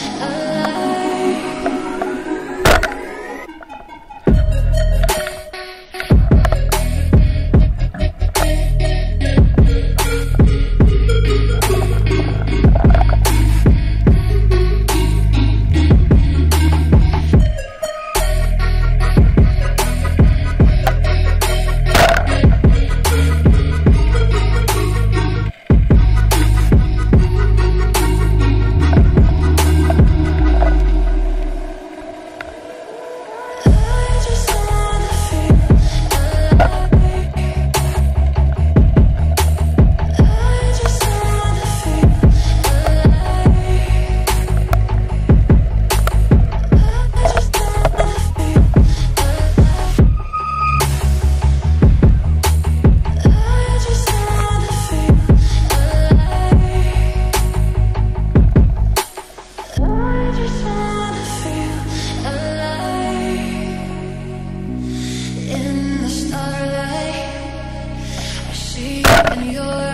Oh. Your